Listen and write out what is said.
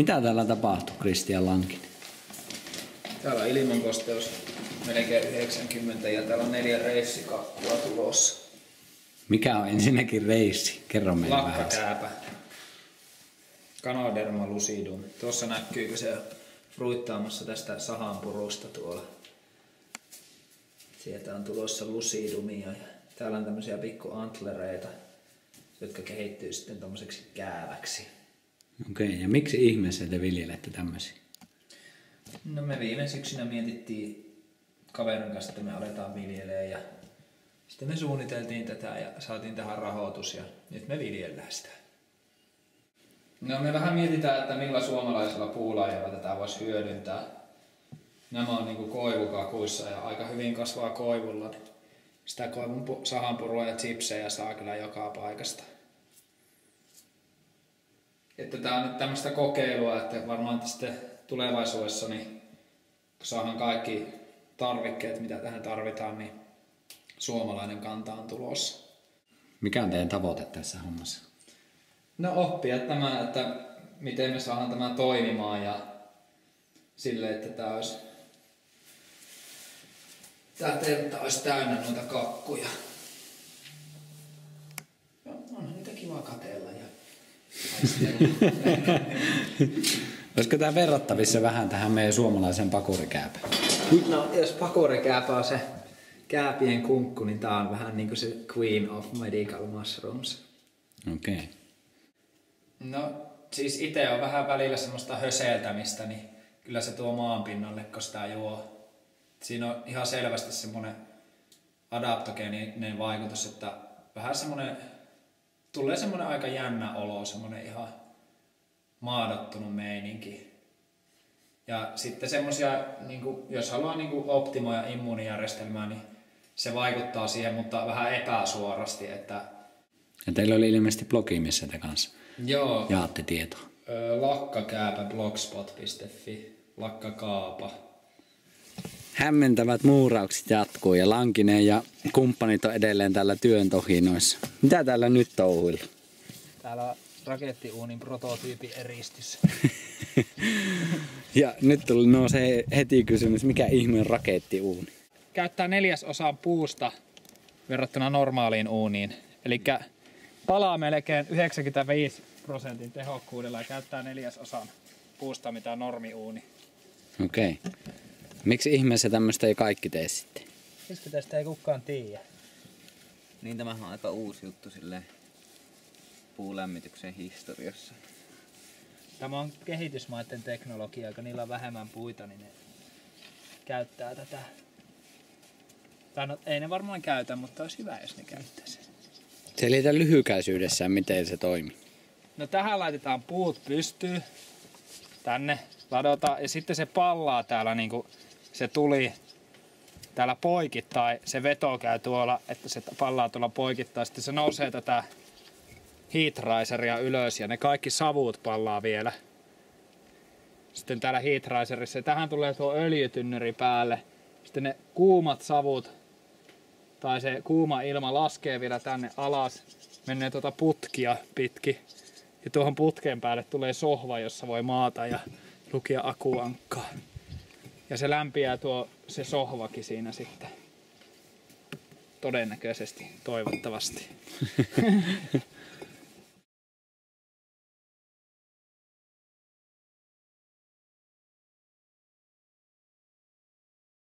Mitä täällä tapahtuu, Kristian Lankin? Täällä on ilmankosteus melkein 90 ja täällä on neljä reissikakkua tulossa. Mikä on ensinnäkin reissi? Kerro meille vähän. Lakkakääpä. Canoderma lucidum. Tuossa näkyykö se fruittaamassa tästä sahanpurusta tuolla. Sieltä on tulossa lucidumia ja täällä on tämmöisiä pikku antlereita, jotka kehittyy sitten tommoseksi kääväksi. Okei, okay, ja miksi ihmeessä te viljelette tämmöisiä? No me viime syksynä mietittiin kaverin kanssa, että me aletaan viljelee ja sitten me suunniteltiin tätä ja saatiin tähän rahoitus ja nyt me viljellään sitä. No me vähän mietitään, että millä suomalaisella puulajalla tätä voisi hyödyntää. Nämä on niinku koivukakuissa ja aika hyvin kasvaa koivulla. Sitä koivun sahanpurua ja chipsejä saa kyllä joka paikasta. Että tämä on nyt tämmöistä kokeilua, että varmaan sitten tulevaisuudessa niin kun saadaan kaikki tarvikkeet, mitä tähän tarvitaan, niin suomalainen kanta on tulossa. Mikä on teidän tavoite tässä hommassa? No oppia tämä, että miten me saadaan tämä toimimaan ja sille, että tämä olisi Tää teltta olisi täynnä noita kakkuja. Olisiko tämä verrattavissa vähän tähän meidän suomalaisen pakurikääpään? No, jos pakurikääpä on se kääpien kunkku, niin tää on vähän niin kuin se queen of medical mushrooms. Okei. Okay. No, siis itse on vähän välillä semmoista höseltämistä, niin kyllä se tuo maanpinnalle, kun sitä juo. Siinä on ihan selvästi semmoinen adaptogeeninen vaikutus, että vähän semmoinen, tulee semmoinen aika jännä olo, semmoinen ihan maadottunut meininki. Ja sitten semmoisia, niin jos haluaa niin kuin optimoida immuunijärjestelmää, niin se vaikuttaa siihen, mutta vähän epäsuorasti. Että... Ja teillä oli ilmeisesti blogi, missä te kanssa Joo. jaatte tietoa. Lakkakääpä blogspot.fi, lakkakaapa. Hämmentävät muuraukset jatkuu ja Lankinen ja kumppanit on edelleen täällä työn tohinoissa. Mitä täällä nyt touhuilla? Täällä on rakettiuunin prototyypin eristys. ja nyt tuli nousee heti kysymys, mikä ihmeen rakettiuuni? Käyttää neljäsosan puusta verrattuna normaaliin uuniin. Eli palaa melkein 95 prosentin tehokkuudella ja käyttää neljäsosan puusta mitä normiuuni. Okei. Okay. Miksi ihmeessä tämmöistä ei kaikki tee sitten? Koska tästä ei kukaan tiedä. Niin tämähän on aika uusi juttu silleen puulämmityksen historiassa. Tämä on kehitysmaiden teknologia, kun niillä on vähemmän puita, niin ne käyttää tätä. Tai no, ei ne varmaan käytä, mutta olisi hyvä, jos ne käyttäisi. Selitä lyhykäisyydessään, miten se toimii. No tähän laitetaan puut pystyy. Tänne ladotaan ja sitten se pallaa täällä niin kuin se tuli täällä poikittain. Se veto käy tuolla, että se pallaa tuolla poikittain. Sitten se nousee tätä heat riseria ylös ja ne kaikki savut pallaa vielä. Sitten täällä heat riserissa. Tähän tulee tuo öljytynnyri päälle. Sitten ne kuumat savut tai se kuuma ilma laskee vielä tänne alas. Menee tuota putkia pitki. Ja tuohon putkeen päälle tulee sohva, jossa voi maata ja lukia akuankkaa. Ja se lämpiää tuo se sohvakin siinä sitten. Todennäköisesti, toivottavasti.